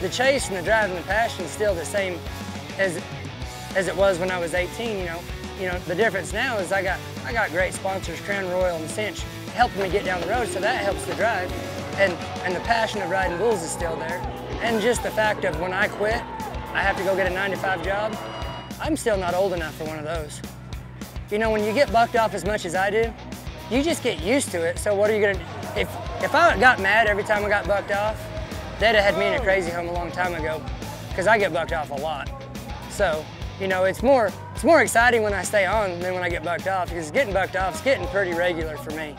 the chase and the drive and the passion is still the same as as it was when I was 18. You know, you know the difference now is I got I got great sponsors, Crown Royal and Cinch, helping me get down the road, so that helps the drive, and and the passion of riding bulls is still there, and just the fact of when I quit, I have to go get a 9 to 5 job. I'm still not old enough for one of those. You know, when you get bucked off as much as I do, you just get used to it. So what are you gonna? If if I got mad every time I got bucked off, they'd have had me in a crazy home a long time ago, because I get bucked off a lot. So, you know, it's more it's more exciting when I stay on than when I get bucked off, because getting bucked off is getting pretty regular for me.